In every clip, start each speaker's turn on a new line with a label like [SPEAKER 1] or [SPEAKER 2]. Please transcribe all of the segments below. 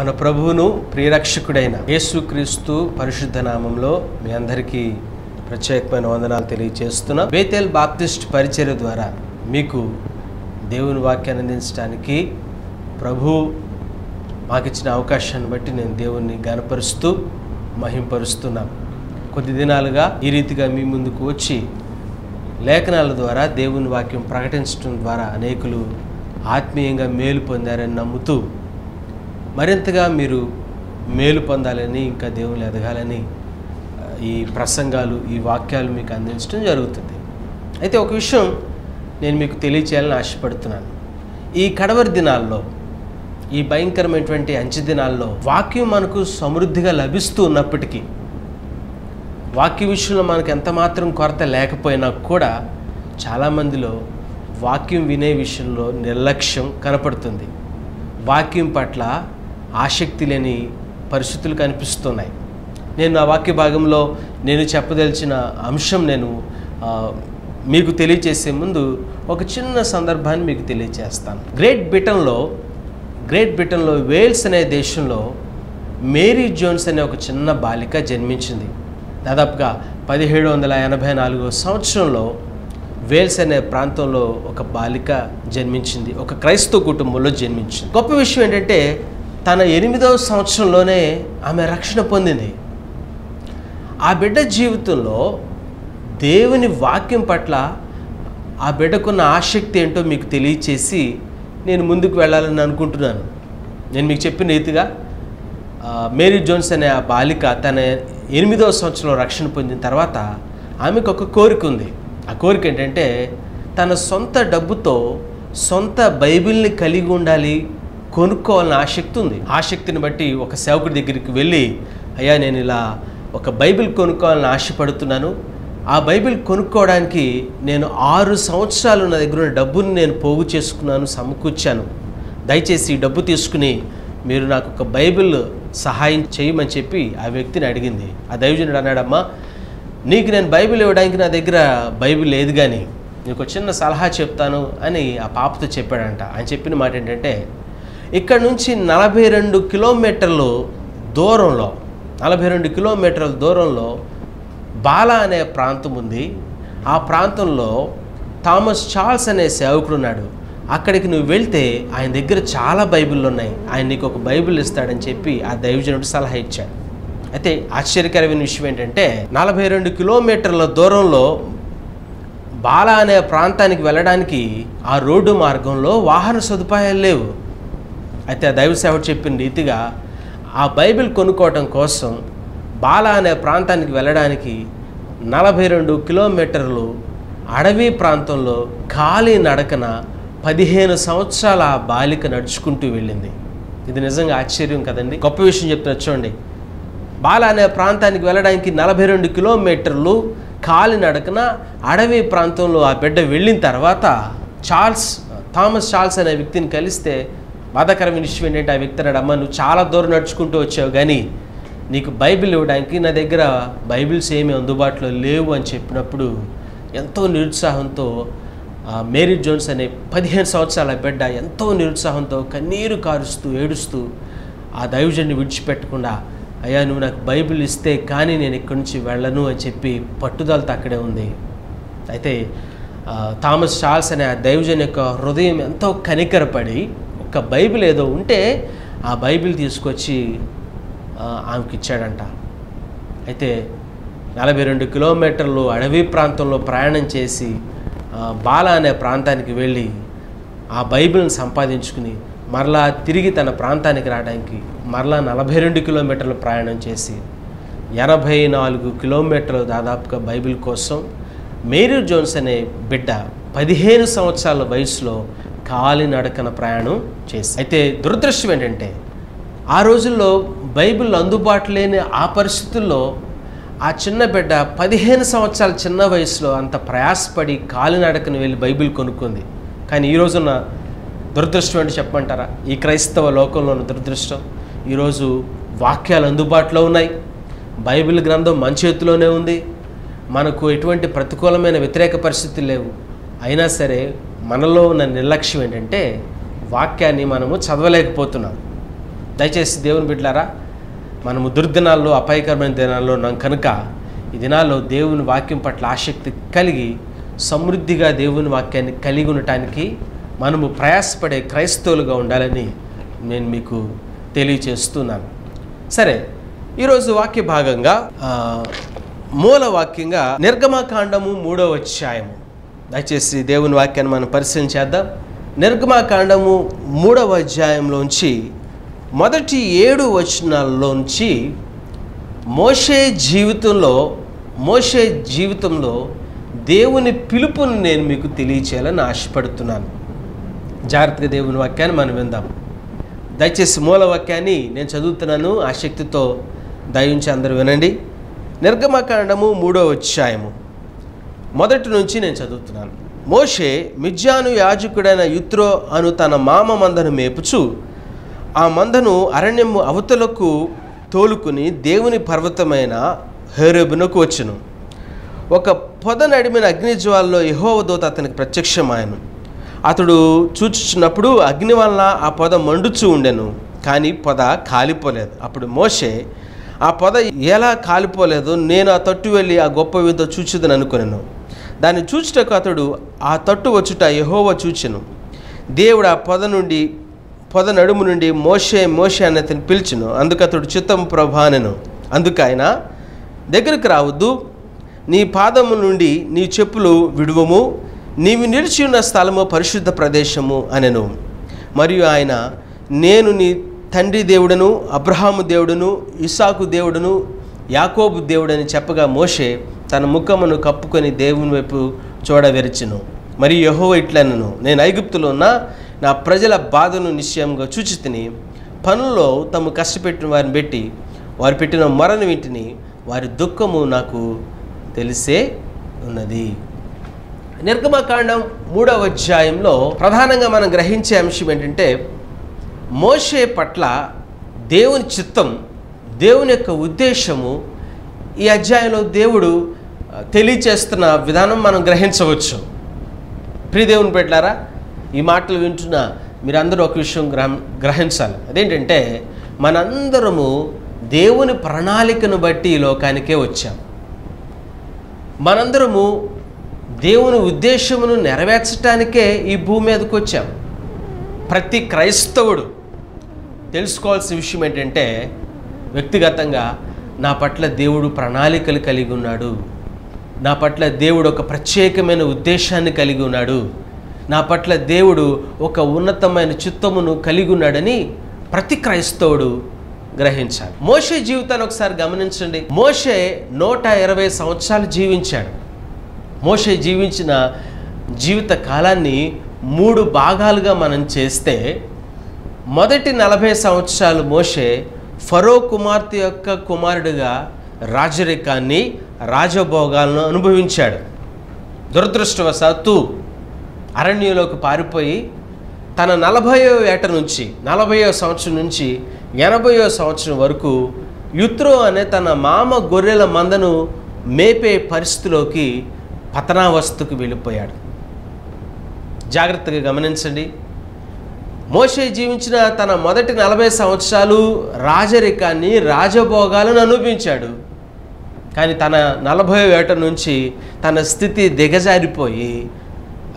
[SPEAKER 1] మన ప్రభువును ప్రియరక్షకుడైన యేసుక్రీస్తు పరిశుద్ధ నామంలో మీ అందరికీ ప్రత్యేకమైన వందనాలు తెలియజేస్తున్నా బేతెల్ బాప్టిస్ట్ పరిచర్య ద్వారా మీకు దేవుని వాక్యాన్ని అందించడానికి ప్రభు మాకిచ్చిన అవకాశాన్ని బట్టి నేను దేవుణ్ణి గనపరుస్తూ మహింపరుస్తున్నాను కొద్ది దినాలుగా ఈ రీతిగా మీ ముందుకు వచ్చి లేఖనాల ద్వారా దేవుని వాక్యం ప్రకటించడం ద్వారా అనేకులు ఆత్మీయంగా మేలు పొందారని నమ్ముతూ మరింతగా మీరు మేలు పొందాలని ఇంకా దేవుని ఎదగాలని ఈ ప్రసంగాలు ఈ వాక్యాలు మీకు అందించడం జరుగుతుంది. అయితే ఒక విషయం నేను మీకు తెలియచేయాలని ఆశపడుతున్నాను. ఈ కడవరి దినాల్లో ఈ భయంకరమైనటువంటి అంచె దినాల్లో వాక్యం మనకు సమృద్ధిగా లభిస్తూ ఉన్నప్పటికీ వాక్య విషయంలో మనకు ఎంత మాత్రం కొరత లేకపోయినా కూడా చాలామందిలో వాక్యం వినే విషయంలో నిర్లక్ష్యం కనపడుతుంది. వాక్యం పట్ల ఆసక్తి లేని పరిస్థితులు కనిపిస్తున్నాయి. నేను నా వాక్య భాగంలో నేను చెప్పదలిచిన అంశం నేను మీకు తెలియజేసే ముందు ఒక చిన్న సందర్భాన్ని మీకు తెలియజేస్తాను గ్రేట్ బ్రిటన్లో గ్రేట్ బ్రిటన్లో వేల్స్ అనే దేశంలో మేరీ జోన్స్ అనే ఒక చిన్న బాలిక జన్మించింది. దాదాపుగా పదిహేడు వందల ఎనభై నాలుగో సంవత్సరంలో వేల్స్ అనే ప్రాంతంలో ఒక బాలిక జన్మించింది. ఒక క్రైస్తవ కుటుంబంలో జన్మించింది. గొప్ప విషయం ఏంటంటే తన ఎనిమిదవ సంవత్సరంలోనే ఆమె రక్షణ పొందింది. ఆ బిడ్డ జీవితంలో దేవుని వాక్యం పట్ల ఆ బిడ్డకున్న ఆసక్తి ఏంటో మీకు తెలియచేసి నేను ముందుకు వెళ్ళాలని అనుకుంటున్నాను. నేను మీకు చెప్పిన రీతిగా మేరీ జోన్స్ అనే ఆ బాలిక తన ఎనిమిదవ సంవత్సరంలో రక్షణ పొందిన తర్వాత ఆమెకు ఒక కోరిక ఉంది. ఆ కోరిక ఏంటంటే తన సొంత డబ్బుతో సొంత బైబిల్ని కలిగి ఉండాలి కొనుక్కోవాలని ఆసక్తి ఉంది. ఆసక్తిని బట్టి ఒక సేవకుడి దగ్గరికి వెళ్ళి అయ్యా నేను ఇలా ఒక బైబిల్ కొనుక్కోవాలని ఆశపడుతున్నాను. ఆ బైబిల్ కొనుక్కోవడానికి నేను ఆరు సంవత్సరాలు నా దగ్గర ఉన్న డబ్బుని నేను పోగు చేసుకున్నాను సమకూర్చాను. దయచేసి ఈ డబ్బు తీసుకుని మీరు నాకు ఒక బైబిల్ సహాయం చేయమని చెప్పి ఆ వ్యక్తిని అడిగింది. ఆ దైవజనుడు అన్నాడమ్మా నీకు నేను బైబిల్ ఇవ్వడానికి నా దగ్గర బైబిల్ లేదు కానీ నీకు ఒక చిన్న సలహా చెప్తాను అని ఆ పాపతో చెప్పాడంట. ఆయన చెప్పిన మాట ఏంటంటే ఇక్కడ నుంచి నలభై రెండు కిలోమీటర్లు దూరంలో నలభై రెండు కిలోమీటర్ల దూరంలో బాలా అనే ప్రాంతం ఉంది. ఆ ప్రాంతంలో థామస్ చార్ల్స్ అనే సేవకుడు ఉన్నాడు. అక్కడికి నువ్వు వెళ్తే ఆయన దగ్గర చాలా బైబిళ్ళు ఉన్నాయి. ఆయన నీకు ఒక బైబిల్ ఇస్తాడని చెప్పి ఆ దైవజనుడు సలహా ఇచ్చాడు. అయితే ఆశ్చర్యకరమైన విషయం ఏంటంటే నలభై రెండు కిలోమీటర్ల దూరంలో బాలా అనే ప్రాంతానికి వెళ్ళడానికి ఆ రోడ్డు మార్గంలో వాహన సదుపాయాలు లేవు. అయితే ఆ దైవ చెప్పిన రీతిగా ఆ బైబిల్ కొనుక్కోవటం కోసం బాలా అనే ప్రాంతానికి వెళ్ళడానికి నలభై రెండు కిలోమీటర్లు అడవి ప్రాంతంలో ఖాళీ నడకన పదిహేను సంవత్సరాల ఆ బాలిక నడుచుకుంటూ వెళ్ళింది. ఇది నిజంగా ఆశ్చర్యం కదండి. గొప్ప విషయం చెప్తున్నా చూడండి. బాల అనే ప్రాంతానికి వెళ్ళడానికి నలభై రెండు కిలోమీటర్లు కాలి నడకన అడవి ప్రాంతంలో ఆ బిడ్డ వెళ్ళిన తర్వాత చార్ల్స్ థామస్ చార్ల్స్ అనే వ్యక్తిని కలిస్తే బాధాకరమైన విషయం ఏంటంటే ఆ వ్యక్తి అన్నాడు అమ్మ నువ్వు చాలా దూరం నడుచుకుంటూ వచ్చావు కానీ నీకు బైబిల్ ఇవ్వడానికి నా దగ్గర బైబిల్స్ ఏమీ అందుబాటులో లేవు అని చెప్పినప్పుడు ఎంతో నిరుత్సాహంతో మేరీ జోన్స్ అనే పదిహేను సంవత్సరాల బిడ్డ ఎంతో నిరుత్సాహంతో కన్నీరు కారుస్తూ ఏడుస్తూ ఆ దైవజన్ని విడిచిపెట్టకుండా అయ్యా నువ్వు నాకు బైబిల్ ఇస్తే కానీ నేను ఇక్కడి నుంచి వెళ్ళను అని చెప్పి పట్టుదలతో అక్కడే ఉంది. అయితే థామస్ చార్ల్స్ అనే ఆ దైవజన్ యొక్క హృదయం ఎంతో కనికరపడి ఒక బైబిల్ ఏదో ఉంటే ఆ బైబిల్ తీసుకొచ్చి ఆమెకి ఇచ్చాడంట అయితే నలభై రెండు కిలోమీటర్లు అడవి ప్రాంతంలో ప్రయాణం చేసి బాలా బాల అనే ప్రాంతానికి వెళ్ళి ఆ బైబిల్ని సంపాదించుకుని మరలా తిరిగి తన ప్రాంతానికి రావడానికి మరలా నలభై రెండు కిలోమీటర్లు ప్రయాణం చేసి ఎనభై నాలుగు కిలోమీటర్లు దాదాపుగా బైబిల్ కోసం మేరీ జోన్స్ అనే బిడ్డ పదిహేను సంవత్సరాల వయసులో కాలినడకన ప్రయాణం చేసి అయితే దురదృష్టం ఏంటంటే ఆ రోజుల్లో బైబిల్ అందుబాటు లేని ఆ పరిస్థితుల్లో ఆ చిన్న బిడ్డ పదిహేను సంవత్సరాల చిన్న వయసులో అంత ప్రయాసపడి కాలినడకను వెళ్ళి బైబిల్ కొనుక్కుంది. కానీ ఈ రోజున దురదృష్టం ఏంటి చెప్పమంటారా? ఈ క్రైస్తవ లోకంలో ఉన్న దురదృష్టం ఈరోజు వాక్యాలు అందుబాటులో ఉన్నాయి. బైబిల్ గ్రంథం మన చేతిలోనే ఉంది. మనకు ఎటువంటి ప్రతికూలమైన వ్యతిరేక పరిస్థితులు లేవు. అయినా సరే మనలో ఉన్న నిర్లక్ష్యం ఏంటంటే వాక్యాన్ని మనము చదవలేకపోతున్నాం. దయచేసి దేవుని బిడ్డలారా మనము దుర్దినాల్లో అపాయకరమైన దినాల్లో ఉన్నాం కనుక ఈ దినాల్లో దేవుని వాక్యం పట్ల ఆసక్తి కలిగి సమృద్ధిగా దేవుని వాక్యాన్ని కలిగి ఉండటానికి మనము ప్రయాసపడే క్రైస్తవులుగా ఉండాలని నేను మీకు తెలియచేస్తున్నాను. సరే ఈరోజు వాక్య భాగంగా మూల వాక్యంగా నిర్గమకాండము మూడవ అధ్యాయము. దయచేసి దేవుని వాక్యాన్ని మనం పరిశీలన చేద్దాం. నిర్గమాకాండము మూడవ అధ్యాయంలోంచి మొదటి ఏడు వచనాల్లోంచి మోషే జీవితంలో మోషే జీవితంలో దేవుని పిలుపును నేను మీకు తెలియచేయాలని ఆశపడుతున్నాను. జాగ్రత్తగా దేవుని వాక్యాన్ని మనం విందాం. దయచేసి మూల వాక్యాన్ని నేను చదువుతున్నాను ఆసక్తితో దయించి అందరూ వినండి. నిర్గమకాండము మూడో అధ్యాయము. మొదటి నుంచి నేను చదువుతున్నాను. మోషే మిజ్జాను యాజకుడైన యుత్రో అను తన మామ మందను మేపుచు ఆ మందను అరణ్యము అవతలకు తోలుకుని దేవుని పర్వతమైన హేరేబునకు వచ్చును. ఒక పొద నడిమిన అగ్నిజ్వాలలో యెహోవా అతనికి ప్రత్యక్షమాయను. అతడు చూచుచున్నప్పుడు అగ్ని వలన ఆ పొద మండుచూ ఉండెను కానీ పొద కాలిపోలేదు. అప్పుడు మోషే ఆ పొద ఎలా కాలిపోలేదు నేను ఆ తట్టు వెళ్ళి ఆ గొప్ప విధ చూచుదని అనుకున్నాను దాన్ని చూచుటకు అతడు ఆ తట్టు వచ్చుట యహోవ చూచెను. దేవుడు ఆ పొద నుండి పొద నడుము నుండి మోషే మోషే అని అతను పిలిచును. అందుకు అతడు చిత్తం ప్రభానెను. అందుకు ఆయన దగ్గరకు రావద్దు. నీ పాదము నుండి నీ చెప్పులు విడువము. నీవు నిలిచి ఉన్న స్థలము పరిశుద్ధ ప్రదేశము అనెను. మరియు ఆయన నేను నీ తండ్రి దేవుడను అబ్రహాము దేవుడును ఇసాకు దేవుడును యాకోబు దేవుడని చెప్పగా మోషే తన ముఖమును కప్పుకొని దేవుని వైపు చూడవెరచును మరియు యహో ఇట్లనను నేను ఐగుప్తులో ఉన్న నా ప్రజల బాధను నిశ్చయంగా చూచి తిని పనుల్లో తమ కష్టపెట్టిన వారిని పెట్టి వారు పెట్టిన మరణ వీటిని వారి దుఃఖము నాకు తెలిసే ఉన్నది. నిర్గమకాండం మూడవ అధ్యాయంలో ప్రధానంగా మనం గ్రహించే అంశం ఏంటంటే మోషే పట్ల దేవుని చిత్తం దేవుని యొక్క ఉద్దేశము ఈ అధ్యాయంలో దేవుడు తెలియచేస్తున్న విధానం మనం గ్రహించవచ్చు. ప్రియదేవుని పెట్టారా ఈ మాటలు వింటున్న మీరందరూ ఒక విషయం గ్రహ గ్రహించాలి. అదేంటంటే మనందరము దేవుని ప్రణాళికను బట్టి ఈ లోకానికే వచ్చాం. మనందరము దేవుని ఉద్దేశమును నెరవేర్చడానికే ఈ భూమి మీదకి వచ్చాం. ప్రతి క్రైస్తవుడు తెలుసుకోవాల్సిన విషయం ఏంటంటే వ్యక్తిగతంగా నా పట్ల దేవుడు ప్రణాళికలు కలిగి ఉన్నాడు. నా పట్ల దేవుడు ఒక ప్రత్యేకమైన ఉద్దేశాన్ని కలిగి ఉన్నాడు. నా పట్ల దేవుడు ఒక ఉన్నతమైన చిత్తమును కలిగి ఉన్నాడని ప్రతి క్రైస్తవుడు గ్రహించాడు. మోషే జీవితాన్ని ఒకసారి గమనించండి. మోషే నూట ఇరవై సంవత్సరాలు జీవించాడు. మోషే జీవించిన జీవిత కాలాన్ని మూడు భాగాలుగా మనం చేస్తే మొదటి నలభై సంవత్సరాలు మోషే ఫరో కుమార్తె యొక్క కుమారుడిగా రాజరికాన్ని రాజభోగాలను అనుభవించాడు. దురదృష్టవశాత్తు అరణ్యంలోకి పారిపోయి తన నలభయో ఏట నుంచి నలభయో సంవత్సరం నుంచి ఎనభయో సంవత్సరం వరకు యుత్రో అనే తన మామ గొర్రెల మందను మేపే పరిస్థితిలోకి పతనావస్థకు వెళ్ళిపోయాడు. జాగ్రత్తగా గమనించండి. మోషే జీవించిన తన మొదటి నలభై సంవత్సరాలు రాజరికాన్ని రాజభోగాలను అనుభవించాడు. కానీ తన నలభై ఏట నుంచి తన స్థితి దిగజారిపోయి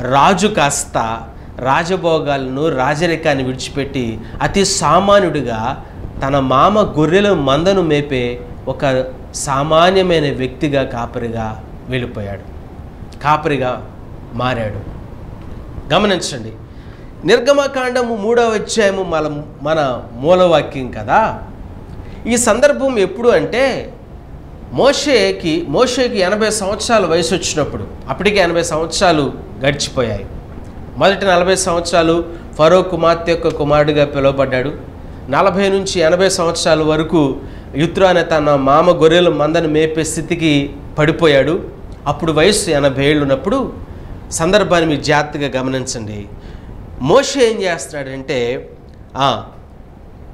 [SPEAKER 1] రాజు కాస్త రాజభోగాలను రాజరికాన్ని విడిచిపెట్టి అతి సామాన్యుడిగా తన మామ గొర్రెల మందను మేపే ఒక సామాన్యమైన వ్యక్తిగా కాపరిగా వెళ్ళిపోయాడు. కాపరిగా మారాడు. గమనించండి. నిర్గమకాండము మూడవ అధ్యాయము మన మన మూలవాక్యం కదా? ఈ సందర్భం ఎప్పుడు అంటే మోషేకి మోషేకి ఎనభై సంవత్సరాల వయసు వచ్చినప్పుడు అప్పటికే ఎనభై సంవత్సరాలు గడిచిపోయాయి. మొదటి నలభై సంవత్సరాలు ఫరో కుమార్తె యొక్క కుమారుడిగా పిలువబడ్డాడు. నలభై నుంచి ఎనభై సంవత్సరాల వరకు యుత్రు అనే తన మామ గొర్రెల మందను మేపే స్థితికి పడిపోయాడు. అప్పుడు వయసు ఎనభై ఏళ్ళు ఉన్నప్పుడు సందర్భాన్ని మీరు జాగ్రత్తగా గమనించండి. మోషే ఏం చేస్తున్నాడంటే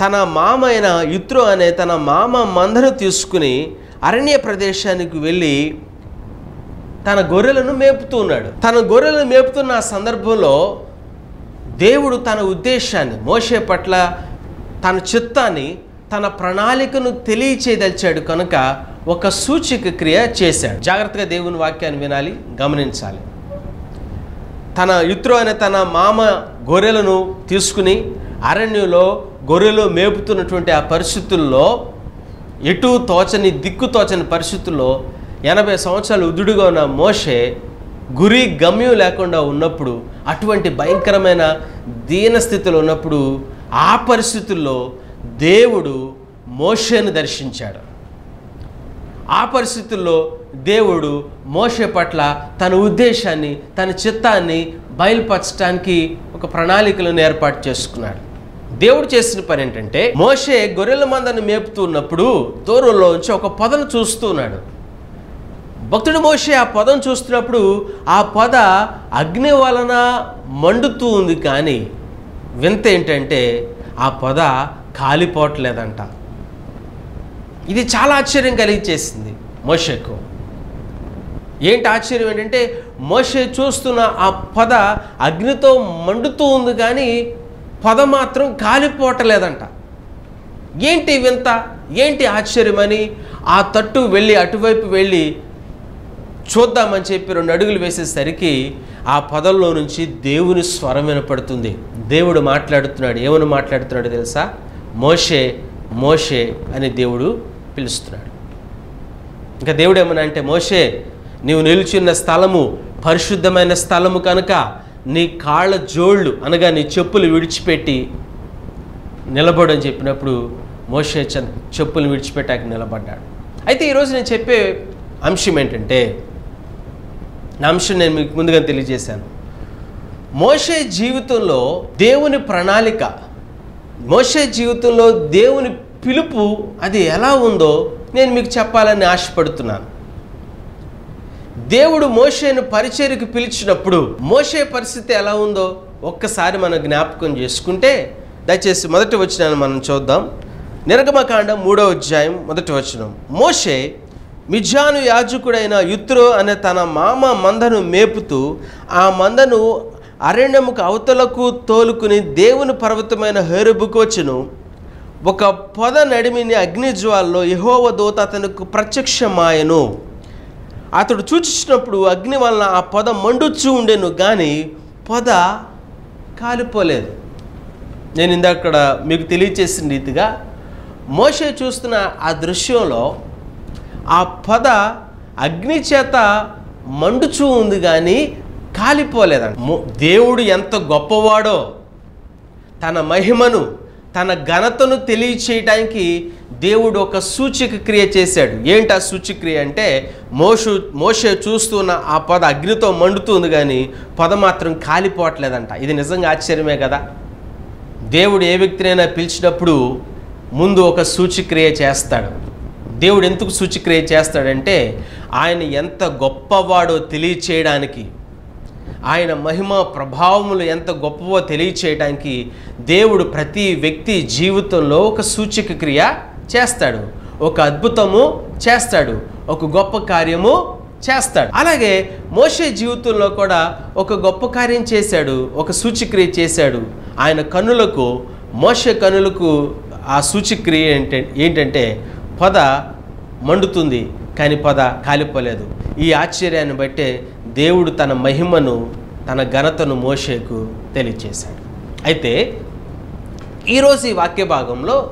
[SPEAKER 1] తన మామ అయిన యుత్రో అనే తన మామ మందను తీసుకుని అరణ్య ప్రదేశానికి వెళ్ళి తన గొర్రెలను మేపుతూ ఉన్నాడు. తన గొర్రెలను మేపుతున్న సందర్భంలో దేవుడు తన ఉద్దేశాన్ని మోషే పట్ల తన చిత్తాన్ని తన ప్రణాళికను తెలియచేదలిచాడు కనుక ఒక సూచిక క్రియ చేశాడు. జాగ్రత్తగా దేవుని వాక్యాన్ని వినాలి గమనించాలి. తన యుత్రో అనే తన మామ గొర్రెలను తీసుకుని అరణ్యంలో గొర్రెలు మేపుతున్నటువంటి ఆ పరిస్థితుల్లో ఎటు తోచని దిక్కు తోచని పరిస్థితుల్లో ఎనభై సంవత్సరాలు ఉదుడుగా ఉన్న మోషే గురి గమ్యం లేకుండా ఉన్నప్పుడు అటువంటి భయంకరమైన దీనస్థితిలో ఉన్నప్పుడు ఆ పరిస్థితుల్లో దేవుడు మోషేను దర్శించాడు. ఆ పరిస్థితుల్లో దేవుడు మోషే పట్ల తన ఉద్దేశాన్ని తన చిత్తాన్ని బయలుపరచడానికి ఒక ప్రణాళికలను ఏర్పాటు చేసుకున్నాడు. దేవుడు చేసిన పని ఏంటంటే మోషే గొర్రెల మందను మేపుతున్నప్పుడు దూరంలోంచి ఒక పొదను చూస్తున్నాడు భక్తుడు మోషే ఆ పొదను చూస్తున్నప్పుడు ఆ పొద అగ్ని వలన మండుతూ ఉంది కానీ వింత ఏంటంటే ఆ పొద కాలిపోవట్లేదంట. ఇది చాలా ఆశ్చర్యం కలిగించేసింది మోషకు. ఏంటి ఆశ్చర్యం ఏంటంటే మోషే చూస్తున్న ఆ పద అగ్నితో మండుతూ ఉంది కానీ పొద మాత్రం కాలిపోవటలేదంట. ఏంటి వింత? ఏంటి ఆశ్చర్యమని? ఆ తట్టు వెళ్ళి అటువైపు వెళ్ళి చూద్దామని చెప్పి రెండు అడుగులు వేసేసరికి ఆ పదంలో నుంచి దేవుని స్వరం వినపడుతుంది. దేవుడు మాట్లాడుతున్నాడు. ఏమని మాట్లాడుతున్నాడు తెలుసా? మోషే మోషే అని దేవుడు పిలుస్తున్నాడు. ఇంకా దేవుడు ఏమన్నా అంటే మోషే నీవు నిలుచున్న స్థలము పరిశుద్ధమైన స్థలము కనుక నీ కాళ్ళ జోళ్ళు అనగా నీ చెప్పులు విడిచిపెట్టి నిలబడని చెప్పినప్పుడు మోషే చంద్ చెప్పులు విడిచిపెట్టాక నిలబడ్డాడు. అయితే ఈరోజు నేను చెప్పే అంశం ఏంటంటే నా అంశం నేను మీకు ముందుగా తెలియజేశాను. మోషే జీవితంలో దేవుని ప్రణాళిక మోషే జీవితంలో దేవుని పిలుపు అది ఎలా ఉందో నేను మీకు చెప్పాలని ఆశపడుతున్నాను. దేవుడు మోషేను పరిచర్యకు పిలిచినప్పుడు మోషే పరిస్థితి ఎలా ఉందో ఒక్కసారి మనం జ్ఞాపకం చేసుకుంటే దయచేసి మొదటి వచనాన్ని మనం చూద్దాం. నిర్గమకాండం మూడో అధ్యాయం మొదటి వచనం. మోషే మిజాను యాజకుడైన యుత్రో అనే తన మామ మందను మేపుతూ ఆ మందను అరణ్యముకు అవతలకు తోలుకుని దేవుని పర్వతమైన హేరుబుకు వచ్చును. ఒక పొద నడిమిని అగ్నిజ్వాల్లో యహోవ దూత అతనికి ప్రత్యక్షమాయను. అతడు చూచినప్పుడు అగ్ని వలన ఆ పొద మండుచూ ఉండెను కానీ పొద కాలిపోలేదు. నేను ఇందాక మీకు తెలియచేసిన రీతిగా మోసే చూస్తున్న ఆ దృశ్యంలో ఆ పొద అగ్ని చేత మండుచూ ఉంది కానీ కాలిపోలేదండి దేవుడు ఎంత గొప్పవాడో తన మహిమను తన ఘనతను తెలియచేయడానికి దేవుడు ఒక సూచిక క్రియ చేశాడు. ఏంటి ఆ సూచిక్రియ అంటే మోషు మోషే చూస్తున్న ఆ పద అగ్నితో మండుతుంది కానీ పద మాత్రం కాలిపోవట్లేదంట. ఇది నిజంగా ఆశ్చర్యమే కదా? దేవుడు ఏ వ్యక్తినైనా పిలిచినప్పుడు ముందు ఒక సూచిక్రియ చేస్తాడు. దేవుడు ఎందుకు సూచిక్రియ చేస్తాడంటే ఆయన ఎంత గొప్పవాడో తెలియచేయడానికి ఆయన మహిమ ప్రభావములు ఎంత గొప్పవో తెలియచేయడానికి దేవుడు ప్రతి వ్యక్తి జీవితంలో ఒక సూచక క్రియ చేస్తాడు. ఒక అద్భుతము చేస్తాడు. ఒక గొప్ప కార్యము చేస్తాడు. అలాగే మోషే జీవితంలో కూడా ఒక గొప్ప కార్యం చేశాడు. ఒక సూచక్రియ చేశాడు. ఆయన కన్నులకు మోషే కన్నులకు ఆ సూచక్రియ ఏంటంటే ఏంటంటే పద మండుతుంది కానీ పద కాలిపోలేదు. ఈ ఆశ్చర్యాన్ని బట్టే దేవుడు తన మహిమను తన ఘనతను మోషేకు తెలియచేశాడు. అయితే ఈరోజు ఈ వాక్య భాగంలో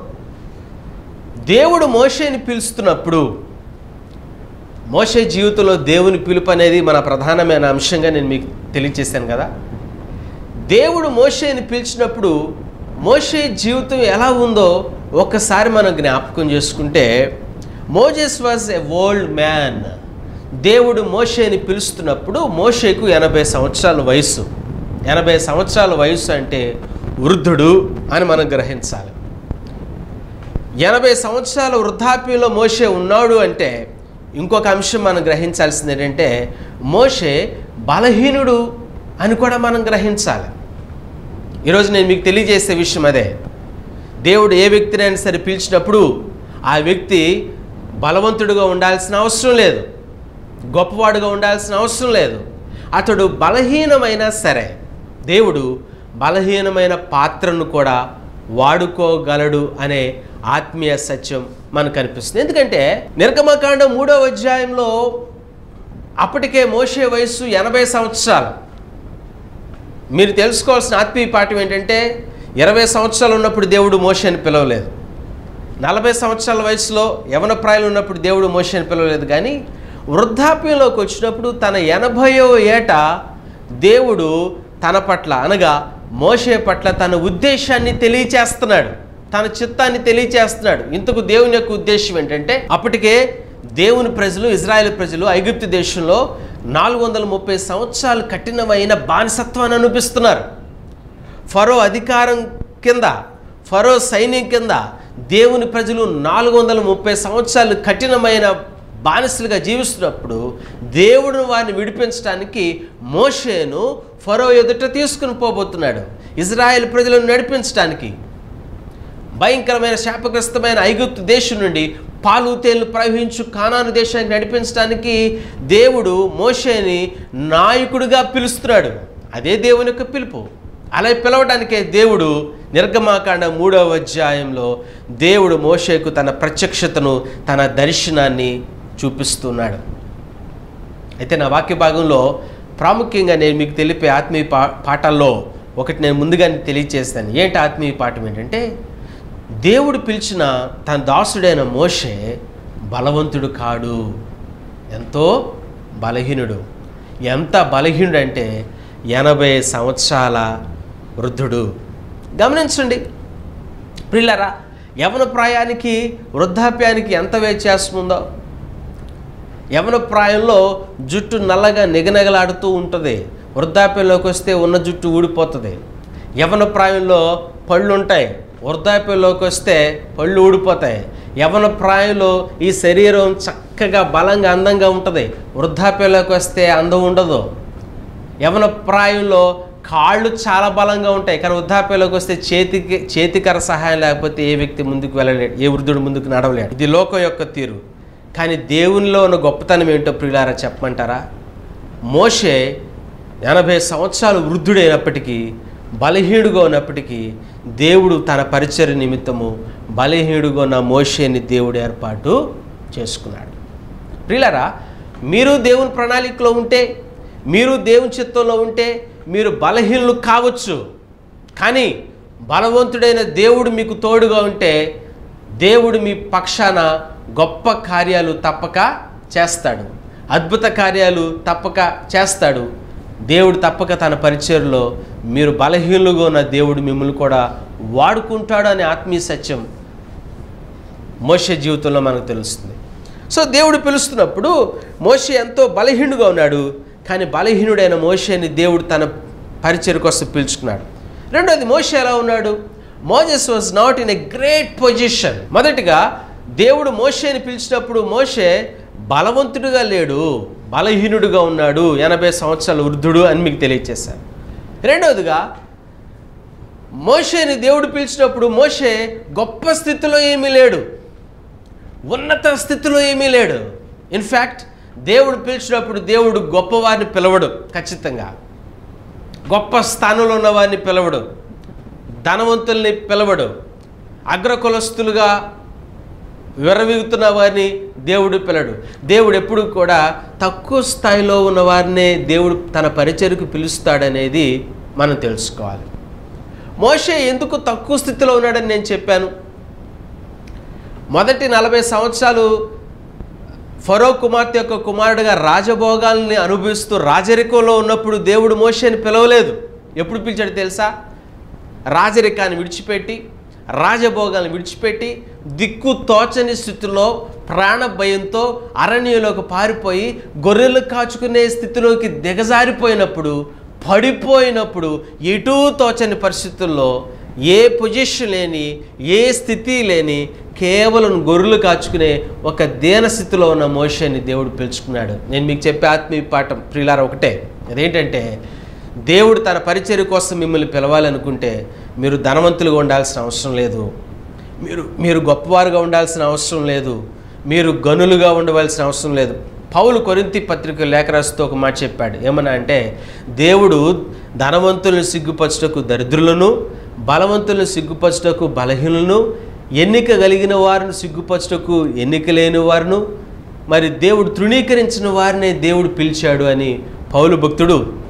[SPEAKER 1] దేవుడు మోషేని పిలుస్తున్నప్పుడు మోషే జీవితంలో దేవుని పిలుపు అనేది మన ప్రధానమైన అంశంగా నేను మీకు తెలియచేశాను కదా? దేవుడు మోషేని పిలిచినప్పుడు మోషే జీవితం ఎలా ఉందో ఒక్కసారి మనం జ్ఞాపకం చేసుకుంటే Moses was a old man దేవుడు మోషేని పిలుస్తున్నప్పుడు మోషేకు ఎనభై సంవత్సరాల వయస్సు. ఎనభై సంవత్సరాల వయస్సు అంటే వృద్ధుడు అని మనం గ్రహించాలి. ఎనభై సంవత్సరాల వృద్ధాప్యంలో మోషే ఉన్నాడు అంటే ఇంకొక అంశం మనం గ్రహించాల్సింది ఏంటంటే మోషే బలహీనుడు అని కూడా మనం గ్రహించాలి. ఈరోజు నేను మీకు తెలియజేసే విషయం అదే. దేవుడు ఏ వ్యక్తినైనా సరే పిలిచినప్పుడు ఆ వ్యక్తి బలవంతుడుగా ఉండాల్సిన అవసరం లేదు. గొప్పవాడుగా ఉండాల్సిన అవసరం లేదు. అతడు బలహీనమైనా సరే దేవుడు బలహీనమైన పాత్రను కూడా వాడుకోగలడు అనే ఆత్మీయ సత్యం మనకు కనిపిస్తుంది. ఎందుకంటే నిర్గమకాండం మూడో అధ్యాయంలో అప్పటికే మోసే వయస్సు ఎనభై సంవత్సరాలు. మీరు తెలుసుకోవాల్సిన ఆత్మీయ పాఠం ఏంటంటే ఇరవై సంవత్సరాలు ఉన్నప్పుడు దేవుడు మోషని పిలవలేదు. నలభై సంవత్సరాల వయసులో యవన ప్రాయాలు ఉన్నప్పుడు దేవుడు మోషని పిలవలేదు. కానీ వృద్ధాప్యంలోకి వచ్చినప్పుడు తన ఎనభయో ఏట దేవుడు తన పట్ల అనగా మోషే పట్ల తన ఉద్దేశాన్ని తెలియచేస్తున్నాడు. తన చిత్తాన్ని తెలియచేస్తున్నాడు. ఇంతకు దేవుని యొక్క ఉద్దేశం ఏంటంటే అప్పటికే దేవుని ప్రజలు ఇజ్రాయెల్ ప్రజలు ఐగుప్తు దేశంలో నాలుగు వందల ముప్పై సంవత్సరాలు కఠినమైన బానిసత్వాన్ని అనిపిస్తున్నారు ఫరో అధికారం కింద ఫరో సైన్యం కింద దేవుని ప్రజలు నాలుగు వందల ముప్పై సంవత్సరాలు కఠినమైన బానిసలుగా జీవిస్తున్నప్పుడు దేవుడు వారిని విడిపించడానికి మోషేను ఫరో ఎదుట తీసుకుని పోబోతున్నాడు. ఇజ్రాయెల్ ప్రజలను నడిపించడానికి భయంకరమైన శాపగ్రస్తమైన ఐగుప్తు దేశం నుండి పాలు తేలు ప్రవహించు కానాను దేశానికి నడిపించడానికి దేవుడు మోషేని నాయకుడిగా పిలుస్తున్నాడు. అదే దేవుని యొక్క పిలుపు. అలా పిలవడానికే దేవుడు నిర్గమాకాండ మూడవ అధ్యాయంలో దేవుడు మోషేకు తన ప్రత్యక్షతను తన దర్శనాన్ని చూపిస్తున్నాడు. అయితే నా వాక్య భాగంలో ప్రాముఖ్యంగా నేను మీకు తెలిపే ఆత్మీయ పా పాఠాల్లో ఒకటి నేను ముందుగానే తెలియచేస్తాను. ఏంటి ఆత్మీయ పాఠం ఏంటంటే దేవుడు పిలిచిన తన దాసుడైన మోషే బలవంతుడు కాడు. ఎంతో బలహీనుడు. ఎంత బలహీనుడు అంటే ఎనభై సంవత్సరాల వృద్ధుడు. గమనించండి. ప్రిల్లరా యవన ప్రాయానికి వృద్ధాప్యానికి ఎంత వ్యత్యాసం ఉందో? యవన ప్రాయంలో జుట్టు నల్లగా నిగనగలాడుతూ ఉంటుంది. వృద్ధాప్యంలోకి వస్తే ఉన్న జుట్టు ఊడిపోతుంది. యవన ప్రాయంలో పళ్ళు ఉంటాయి వృద్ధాప్యంలోకి వస్తే పళ్ళు ఊడిపోతాయి. యవన ప్రాయంలో ఈ శరీరం చక్కగా బలంగా అందంగా ఉంటుంది. వృద్ధాప్యంలోకి వస్తే అందం ఉండదు. యవన ప్రాయంలో కాళ్ళు చాలా బలంగా ఉంటాయి. కానీ వృద్ధాప్యంలోకి వస్తే చేతికి చేతికర సహాయం లేకపోతే ఏ వ్యక్తి ముందుకు వెళ్ళలేడు ఏ వృద్ధుడు ముందుకు నడవలేడు. ఇది లోకం యొక్క తీరు. కానీ దేవునిలో ఉన్న గొప్పతనం ఏంటో ప్రియులారా చెప్పమంటారా? మోషే ఎనభై సంవత్సరాలు వృద్ధుడైనప్పటికీ బలహీనుడుగా ఉన్నప్పటికీ దేవుడు తన పరిచయ నిమిత్తము బలహీనుడుగా ఉన్న మోషేని దేవుడు ఏర్పాటు చేసుకున్నాడు. ప్రియులారా మీరు దేవుని ప్రణాళికలో ఉంటే మీరు దేవుని చిత్తంలో ఉంటే మీరు బలహీనులు కావచ్చు. కానీ బలవంతుడైన దేవుడు మీకు తోడుగా ఉంటే దేవుడు మీ పక్షాన గొప్ప కార్యాలు తప్పక చేస్తాడు. అద్భుత కార్యాలు తప్పక చేస్తాడు. దేవుడు తప్పక తన పరిచయలో మీరు బలహీనులుగా ఉన్న దేవుడు మిమ్మల్ని కూడా వాడుకుంటాడు అనే ఆత్మీయ సత్యం మోషే జీవితంలో మనకు తెలుస్తుంది. సో దేవుడు పిలుస్తున్నప్పుడు మోషే ఎంతో బలహీనుడుగా ఉన్నాడు. కానీ బలహీనుడైన మోషేని దేవుడు తన పరిచయ కోసం పిలుచుకున్నాడు. రెండోది మోషే ఎలా ఉన్నాడు? Moses was not in a great position మొదటిగా దేవుడు మోషేని పిలిచినప్పుడు మోషే బలవంతుడుగా లేడు బలహీనుడుగా ఉన్నాడు ఎనభై సంవత్సరాల వృద్ధుడు అని మీకు తెలియచేశాను. రెండవదిగా మోషేని దేవుడు పిలిచినప్పుడు మోషే గొప్ప స్థితిలో ఏమీ లేడు. ఉన్నత స్థితిలో ఏమీ లేడు. ఇన్ఫ్యాక్ట్ దేవుడు పిలిచినప్పుడు దేవుడు గొప్పవారిని పిలవడు ఖచ్చితంగా. గొప్ప స్థానంలో ఉన్నవారిని పిలవడు ధనవంతుల్ని పిలవడు అగ్రకులస్తులుగా విరవిగుతున్న వారిని దేవుడు పిలడు. దేవుడు ఎప్పుడు కూడా తక్కువ స్థాయిలో ఉన్న వారినే దేవుడు తన పరిచయకు పిలుస్తాడనేది మనం తెలుసుకోవాలి. మోషే ఎందుకు తక్కువ స్థితిలో ఉన్నాడని నేను చెప్పాను? మొదటి నలభై సంవత్సరాలు ఫరో కుమార్తె యొక్క కుమారుడిగా రాజభోగాల్ని అనుభవిస్తూ రాజరికంలో ఉన్నప్పుడు దేవుడు మోషేని పిలవలేదు. ఎప్పుడు పిలిచాడు తెలుసా? రాజరికాన్ని విడిచిపెట్టి రాజభోగాలను విడిచిపెట్టి దిక్కు తోచని స్థితిలో ప్రాణ భయంతో అరణ్యంలోకి పారిపోయి గొర్రెలు కాచుకునే స్థితిలోకి దిగజారిపోయినప్పుడు పడిపోయినప్పుడు ఎటూ తోచని పరిస్థితుల్లో ఏ పొజిషన్ లేని ఏ స్థితి లేని కేవలం గొర్రెలు కాచుకునే ఒక దీన స్థితిలో ఉన్న మోషన్ని దేవుడు పిలుచుకున్నాడు. నేను మీకు చెప్పే ఆత్మీయ పాఠం ప్రియులార ఒకటే. అదేంటంటే దేవుడు తన పరిచర్య కోసం మిమ్మల్ని పిలవాలనుకుంటే మీరు ధనవంతులుగా ఉండాల్సిన అవసరం లేదు. మీరు మీరు గొప్పవారుగా ఉండాల్సిన అవసరం లేదు. మీరు గనులుగా ఉండవలసిన అవసరం లేదు. పౌలు కొరింతి పత్రిక లేఖ రాస్తూ ఒక మాట చెప్పాడు. ఏమన్నా అంటే దేవుడు ధనవంతులను సిగ్గుపరచుటకు దరిద్రులను బలవంతులను సిగ్గుపరచుటకు బలహీనులను ఎన్నిక కలిగిన వారిని సిగ్గుపరచుటకు ఎన్నిక లేని వారును మరి దేవుడు తృణీకరించిన వారినే దేవుడు పిలిచాడు అని పౌలు భక్తుడు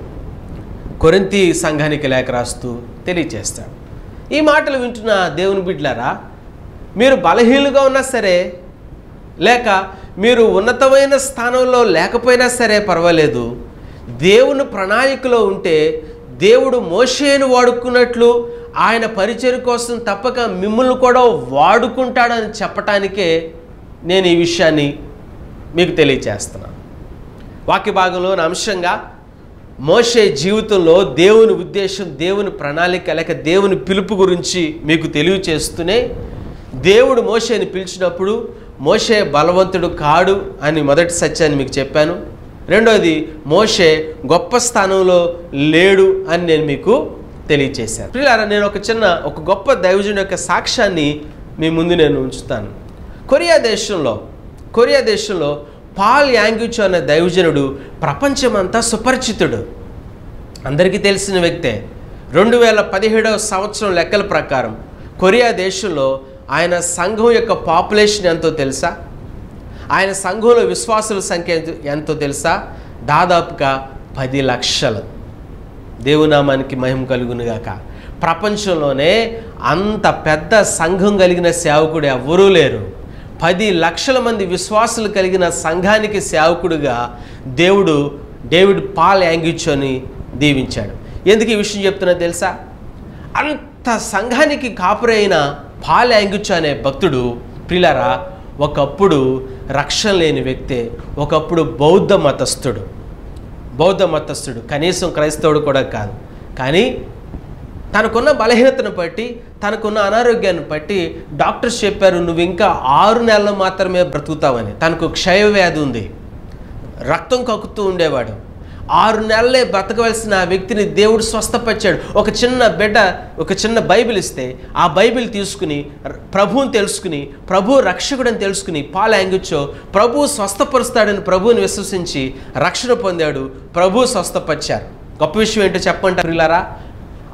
[SPEAKER 1] కొరింతి సంఘానికి లేఖ రాస్తూ తెలియచేస్తాడు. ఈ మాటలు వింటున్న దేవుని బిడ్డలారా మీరు బలహీనులుగా ఉన్నా సరే లేక మీరు ఉన్నతమైన స్థానంలో లేకపోయినా సరే పర్వాలేదు. దేవుని ప్రణాళికలో ఉంటే దేవుడు మోషేను వాడుకున్నట్లు ఆయన పరిచయం కోసం తప్పక మిమ్మల్ని కూడా వాడుకుంటాడని చెప్పటానికే నేను ఈ విషయాన్ని మీకు తెలియచేస్తున్నాను. వాక్య భాగంలోని అంశంగా మోషే జీవితంలో దేవుని ఉద్దేశం దేవుని ప్రణాళిక లేక దేవుని పిలుపు గురించి మీకు తెలియచేస్తూనే దేవుడు మోషేని పిలిచినప్పుడు మోషే బలవంతుడు కాడు అని మొదటి సత్యాన్ని మీకు చెప్పాను. రెండోది మోషే గొప్ప స్థానంలో లేడు అని నేను మీకు తెలియచేశాను. పిల్లారా నేను ఒక చిన్న ఒక గొప్ప దైవజుని యొక్క సాక్ష్యాన్ని మీ ముందు నేను ఉంచుతాను. కొరియా దేశంలో కొరియా దేశంలో పాల్ యాంగ్యూచ్ అనే దైవజనుడు ప్రపంచమంతా సుపరిచితుడు. అందరికీ తెలిసిన వ్యక్తే. రెండు వేల పదిహేడవ సంవత్సరం లెక్కల ప్రకారం కొరియా దేశంలో ఆయన సంఘం యొక్క పాపులేషన్ ఎంతో తెలుసా? ఆయన సంఘంలో విశ్వాసుల సంఖ్య ఎంతో- తెలుసా? దాదాపుగా పది లక్షలు. దేవునామానికి మహిమ కలుగునుగాక. ప్రపంచంలోనే అంత పెద్ద సంఘం కలిగిన సేవకుడు ఎవ్వరూ లేరు. పది లక్షల మంది విశ్వాసులు కలిగిన సంఘానికి సేవకుడుగా దేవుడు డేవిడ్ పాల్ యాంగిచ్చోని దీవించాడు. ఎందుకు ఈ విషయం చెప్తున్నా తెలుసా? అంత సంఘానికి కాపురైన పాల్ యాంగిచ్చో అనే భక్తుడు ప్రిలరా ఒకప్పుడు రక్షణ లేని వ్యక్తే ఒకప్పుడు బౌద్ధ మతస్థుడు. బౌద్ధ మతస్థుడు. కనీసం క్రైస్తవుడు కూడా కాదు. కానీ తనకున్న బలహీనతను బట్టి తనకున్న అనారోగ్యాన్ని బట్టి డాక్టర్స్ చెప్పారు నువ్వు ఇంకా ఆరు నెలలు మాత్రమే బ్రతుకుతావని. తనకు క్షయవ్యాధి ఉంది. రక్తం కక్కుతూ ఉండేవాడు. ఆరు నెలలే బ్రతకవలసిన ఆ వ్యక్తిని దేవుడు స్వస్థపరిచాడు. ఒక చిన్న బిడ్డ ఒక చిన్న బైబిల్ ఇస్తే ఆ బైబిల్ తీసుకుని ప్రభువుని తెలుసుకుని ప్రభు రక్షకుడని తెలుసుకుని పాల యాంగిచ్చో ప్రభు స్వస్థపరుస్తాడని ప్రభువుని విశ్వసించి రక్షణ పొందాడు ప్రభు స్వస్థపరిచారు. గొప్ప విషయం ఏంటో చెప్పంటారు ఇలారా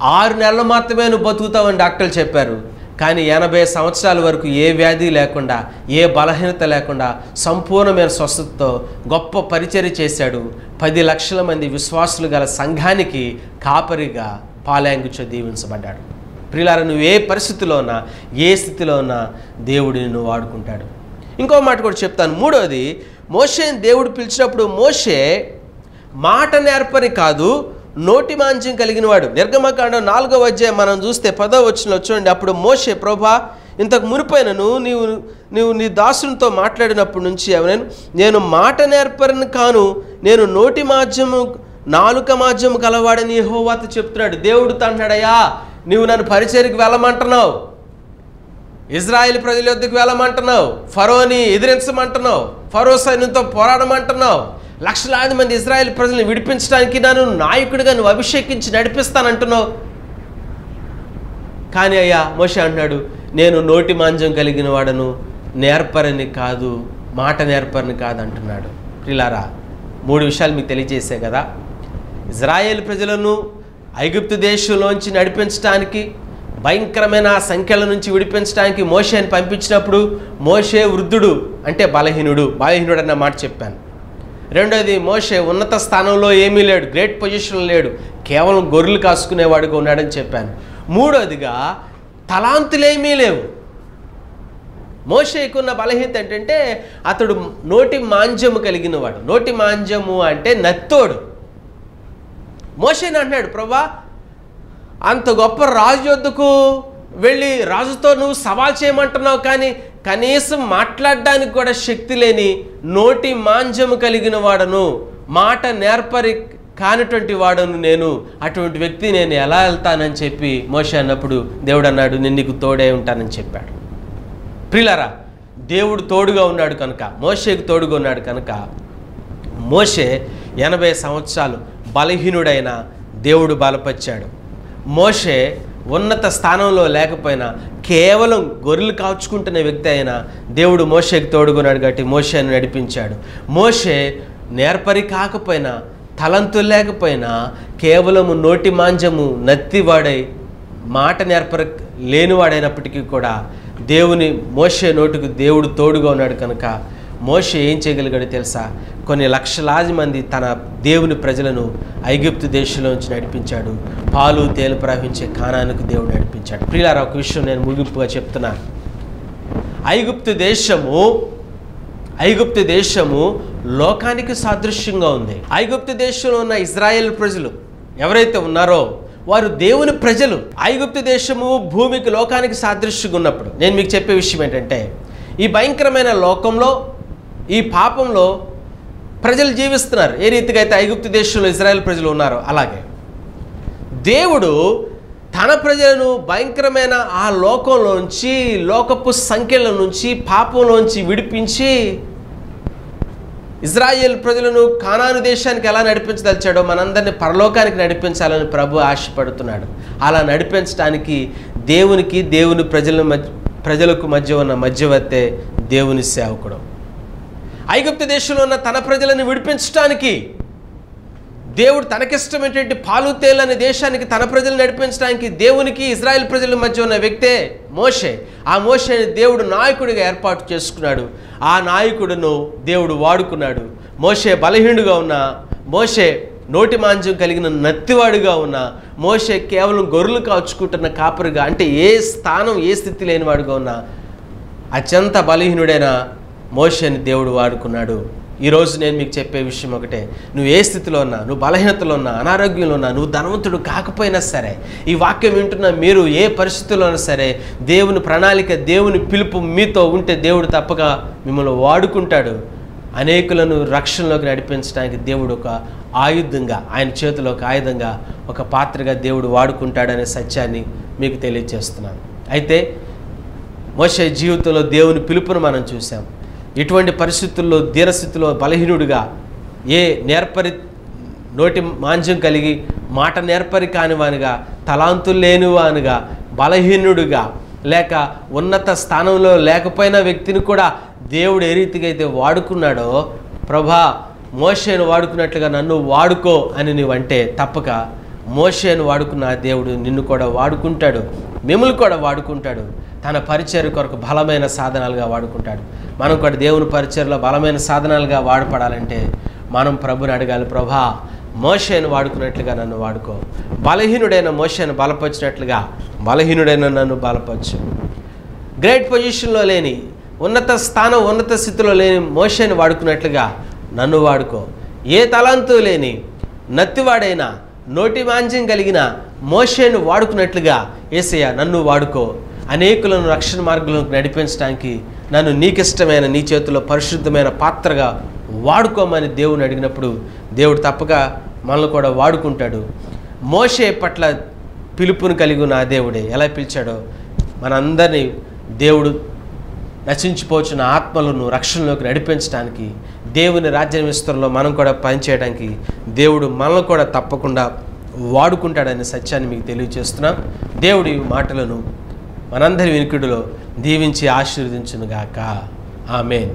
[SPEAKER 1] ఆరు నెలలు మాత్రమే నువ్వు బతుకుతావని డాక్టర్లు చెప్పారు. కానీ ఎనభై సంవత్సరాల వరకు ఏ వ్యాధి లేకుండా ఏ బలహీనత లేకుండా సంపూర్ణమైన స్వస్థతతో గొప్ప పరిచర్య చేశాడు. పది లక్షల మంది విశ్వాసులు గల సంఘానికి కాపరిగా పాలయాంగుచో దీవించబడ్డాడు. ప్రిలార నువ్వు ఏ పరిస్థితిలో ఉన్నా ఏ స్థితిలో ఉన్నా దేవుడు నిన్ను వాడుకుంటాడు. ఇంకో మాట కూడా చెప్తాను. మూడోది మోషేని దేవుడు పిలిచినప్పుడు మోషే మాట నేర్పని కాదు నోటి మాంజ్యం కలిగిన వాడు. నిర్గమకాండం నాలుగో అధ్యాయం మనం చూస్తే పదో వచ్చిన చూడండి. అప్పుడు మోషే ప్రభా ఇంతకు మునిపోయినను నీవు నీవు నీ దాసునితో మాట్లాడినప్పటి నుంచి ఎవరైనా నేను మాట నేర్పరని కాను నేను నోటి మాధ్యము నాలుక మాధ్యము కలవాడని హోవాత చెప్తున్నాడు. దేవుడు తన్నాడయ్యా నీవు నన్ను పరిచయకు వెళ్ళమంటున్నావు. ఇజ్రాయిల్ ప్రజల యొద్దకు వెళ్ళమంటున్నావు. ఫరోని ఎదిరించమంటున్నావు. ఫరో సైన్యంతో పోరాడమంటున్నావు. లక్షలాది మంది ఇజ్రాయెల్ ప్రజలను విడిపించడానికి నన్ను నాయకుడిగా నువ్వు అభిషేకించి నడిపిస్తానంటున్నావు. కానీ అయ్యా మోషే అంటున్నాడు నేను నోటి మాంజం కలిగిన వాడను నేర్పరని కాదు మాట నేర్పరని కాదు అంటున్నాడు. ప్రిలారా మూడు విషయాలు మీకు తెలియజేసే కదా. ఇజ్రాయేల్ ప్రజలను ఐగుప్తు దేశంలోంచి నడిపించడానికి భయంకరమైన సంఖ్యల నుంచి విడిపించడానికి మోషేని పంపించినప్పుడు మోషే వృద్ధుడు అంటే బలహీనుడు బలహీనుడు అన్న మాట చెప్పాను. రెండోది మోషే ఉన్నత స్థానంలో ఏమీ లేడు గ్రేట్ పొజిషన్ లేడు కేవలం గొర్రెలు కాసుకునేవాడుగా ఉన్నాడని చెప్పాను. మూడోదిగా తలాంతులేమీ లేవు. మోషేకున్న బలహీనత ఏంటంటే అతడు నోటి మాంజము కలిగిన వాడు నోటి మాంజము అంటే నత్తోడు. మోషేని అంటున్నాడు ప్రభా అంత గొప్ప రాజు యొద్దకు వెళ్ళి రాజుతో నువ్వు సవాల్ చేయమంటున్నావు కానీ కనీసం మాట్లాడడానికి కూడా శక్తి లేని నోటి మాంజము కలిగిన వాడను మాట నేర్పరి కానిటువంటి వాడను నేను అటువంటి వ్యక్తి నేను ఎలా వెళ్తానని చెప్పి మోషే అన్నప్పుడు దేవుడు అన్నాడు నేను నీకు తోడే ఉంటానని చెప్పాడు. ప్రిలరా దేవుడు తోడుగా ఉన్నాడు కనుక మోషేకు తోడుగా ఉన్నాడు కనుక మోషే ఎనభై సంవత్సరాలు బలహీనుడైన దేవుడు బలపరిచాడు. మోషే ఉన్నత స్థానంలో లేకపోయినా కేవలం గొర్రెలు కాచుకుంటున్న వ్యక్తి అయినా దేవుడు మోషేకి తోడుగున్నాడు కాబట్టి మోషేను నడిపించాడు. మోషే నేర్పరి కాకపోయినా తలంతు లేకపోయినా కేవలము నోటి మాంజము నత్తివాడై మాట నేర్పర లేనివాడైనప్పటికీ కూడా దేవుని మోసే నోటికి దేవుడు తోడుగా ఉన్నాడు కనుక మోషే ఏం చేయగలిగాడో తెలుసా? కొన్ని లక్షలాది మంది తన దేవుని ప్రజలను ఐగుప్తు దేశంలోంచి నడిపించాడు. పాలు తేలు ప్రవహించే కానానికి దేవుడు నడిపించాడు. ప్రియులారా ఒక విషయం నేను ముగింపుగా చెప్తున్నాను ఐగుప్తు దేశము ఐగుప్తు దేశము లోకానికి సాదృశ్యంగా ఉంది. ఐగుప్తు దేశంలో ఉన్న ఇజ్రాయెల్ ప్రజలు ఎవరైతే ఉన్నారో వారు దేవుని ప్రజలు. ఐగుప్తు దేశము భూమికి లోకానికి సాదృశ్యంగా ఉన్నప్పుడు నేను మీకు చెప్పే విషయం ఏంటంటే ఈ భయంకరమైన లోకంలో ఈ పాపంలో ప్రజలు జీవిస్తున్నారు. ఏ రీతిగా అయితే ఐగుప్తు దేశంలో ఇజ్రాయెల్ ప్రజలు ఉన్నారో అలాగే. దేవుడు తన ప్రజలను భయంకరమైన ఆ లోకంలోంచి లోకపు సంఖ్యల నుంచి పాపంలోంచి విడిపించి ఇజ్రాయేల్ ప్రజలను కానాను దేశానికి ఎలా నడిపించదలిచాడో మనందరిని పరలోకానికి నడిపించాలని ప్రభు ఆశపడుతున్నాడు. అలా నడిపించడానికి దేవునికి దేవుని ప్రజల మధ్య ప్రజలకు మధ్య ఉన్న మధ్యవర్తే దేవుని సేవకుడు. ఐగుప్తు దేశంలో ఉన్న తన ప్రజలను విడిపించడానికి దేవుడు తనకిష్టమైనటువంటి పాలు అనే దేశానికి తన ప్రజలు నడిపించడానికి దేవునికి ఇజ్రాయెల్ ప్రజల మధ్య ఉన్న వ్యక్తే మోషే. ఆ మోషేని దేవుడు నాయకుడిగా ఏర్పాటు చేసుకున్నాడు. ఆ నాయకుడును దేవుడు వాడుకున్నాడు. మోషే బలహీనుడుగా ఉన్న మోషే నోటి మాంజ్యం కలిగిన నత్తివాడుగా ఉన్న మోషే కేవలం గొర్రెలు కాచుకుంటున్న కాపరిగా అంటే ఏ స్థానం ఏ స్థితి లేనివాడుగా ఉన్న అత్యంత బలహీనుడైన మోషని దేవుడు వాడుకున్నాడు. ఈరోజు నేను మీకు చెప్పే విషయం ఒకటే. నువ్వు ఏ స్థితిలో ఉన్నా నువ్వు బలహీనతలో ఉన్నా అనారోగ్యంలో ఉన్నా నువ్వు ధనవంతుడు కాకపోయినా సరే ఈ వాక్యం వింటున్న మీరు ఏ పరిస్థితుల్లో ఉన్నా సరే దేవుని ప్రణాళిక దేవుని పిలుపు మీతో ఉంటే దేవుడు తప్పక మిమ్మల్ని వాడుకుంటాడు. అనేకులను రక్షణలోకి నడిపించడానికి దేవుడు ఒక ఆయుధంగా ఆయన చేతిలో ఒక ఆయుధంగా ఒక పాత్రగా దేవుడు వాడుకుంటాడనే సత్యాన్ని మీకు తెలియజేస్తున్నాను. అయితే మోసే జీవితంలో దేవుని పిలుపును మనం చూసాం ఇటువంటి పరిస్థితుల్లో దీనస్థితిలో బలహీనుడిగా ఏ నేర్పరి నోటి మాంజ్యం కలిగి మాట నేర్పరి కానివానిగా తలాంతులు లేనివానిగా బలహీనుడిగా లేక ఉన్నత స్థానంలో లేకపోయిన వ్యక్తిని కూడా దేవుడు ఏ రీతిగా అయితే వాడుకున్నాడో ప్రభా మోషేను వాడుకున్నట్లుగా నన్ను వాడుకో అని నీవంటే తప్పక మోషేను వాడుకున్న దేవుడు నిన్ను కూడా వాడుకుంటాడు మిమ్మల్ని కూడా వాడుకుంటాడు. తన పరిచయ కొరకు బలమైన సాధనాలుగా వాడుకుంటాడు. మనం కూడా దేవుని పరిచయలో బలమైన సాధనాలుగా వాడపడాలంటే మనం ప్రభుని అడగాలి ప్రభా మోషేను వాడుకున్నట్లుగా నన్ను వాడుకో. బలహీనుడైన మోషేను బలపరిచినట్లుగా బలహీనుడైన నన్ను బలపరచు. గ్రేట్ పొజిషన్లో లేని ఉన్నత స్థానం ఉన్నత స్థితిలో లేని మోషేని వాడుకున్నట్లుగా నన్ను వాడుకో. ఏ తలాంతు లేని నత్తివాడైనా నోటి మాంజ్యం కలిగిన మోషేను వాడుకున్నట్లుగా ఏసయ్య నన్ను వాడుకో. అనేకులను రక్షణ మార్గంలోకి నడిపించడానికి నన్ను నీకిష్టమైన నీ చేతిలో పరిశుద్ధమైన పాత్రగా వాడుకోమని దేవుని అడిగినప్పుడు దేవుడు తప్పక మనల్ని కూడా వాడుకుంటాడు. మోషే పట్ల పిలుపుని కలిగి ఉన్న ఆ దేవుడే ఎలా పిలిచాడో మనందరినీ దేవుడు నశించిపోతున్న ఆత్మలను రక్షణలోకి నడిపించడానికి దేవుని రాజ్య విస్తరణలో మనం కూడా పనిచేయడానికి దేవుడు మనల్ని కూడా తప్పకుండా వాడుకుంటాడనే సత్యాన్ని మీకు తెలియజేస్తున్నాం. దేవుడి మాటలను మనందరి వినికిడిలో దీవించి ఆశీర్వదించునుగాక. ఆమెన్.